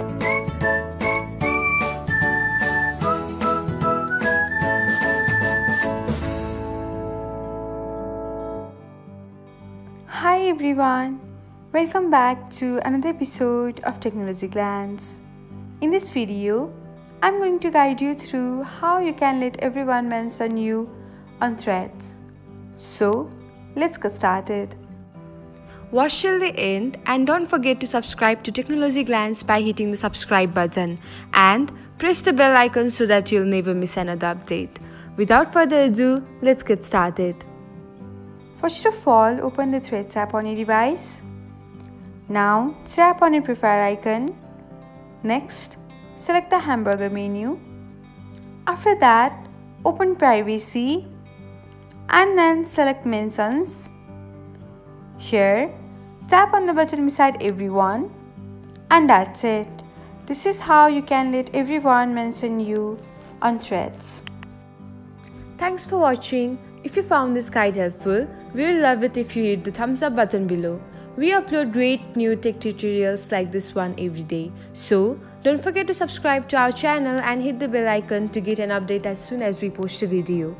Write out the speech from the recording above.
Hi everyone, welcome back to another episode of Technology Glance. In this video, I'm going to guide you through how you can let everyone mention you on threads. So, let's get started. Watch till the end and don't forget to subscribe to Technology Glance by hitting the subscribe button and press the bell icon so that you'll never miss another update. Without further ado, let's get started. First of all, open the Threads app on your device. Now, tap on your profile icon. Next, select the hamburger menu. After that, open privacy and then select mentions. Here, tap on the button beside everyone and that's it. This is how you can let everyone mention you on threads. Thanks for watching. If you found this guide helpful, we will love it if you hit the thumbs up button below. We upload great new tech tutorials like this one every day. So, don't forget to subscribe to our channel and hit the bell icon to get an update as soon as we post a video.